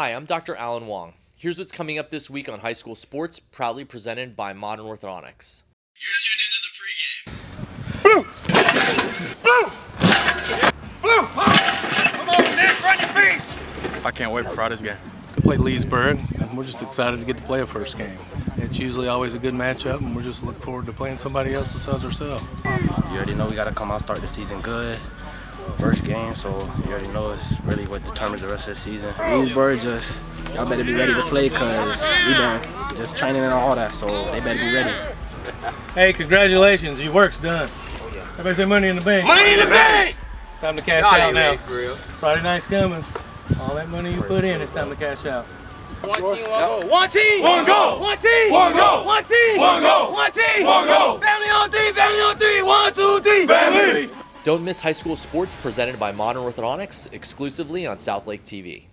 Hi, I'm Dr. Alan Wong. Here's what's coming up this week on high school sports, proudly presented by Modern Orthodontics. You're tuned into the pregame. Blue! Blue! Blue! Come on, Nick, run your feet! I can't wait for Friday's game. We play Leesburg, and we're just excited to get to play a first game. It's usually always a good matchup, and we're just looking forward to playing somebody else besides ourselves. You already know we got to come out, start the season good. First game, so you already know it's really what determines the rest of the season. Leesburg just, y'all better be ready to play because we been just training and all that, so they better be ready. Hey, congratulations, your work's done. Everybody say money in the bank. Money in the bank! It's time to cash out now. Friday night's coming. All that money you put in, it's time to cash out. One team, one goal. One team! One goal! One team! One goal! One team! One goal! One team! One goal! Family on three! Family on three! One, two, three! Family! Don't miss high school sports presented by Modern Orthodontics exclusively on South Lake TV.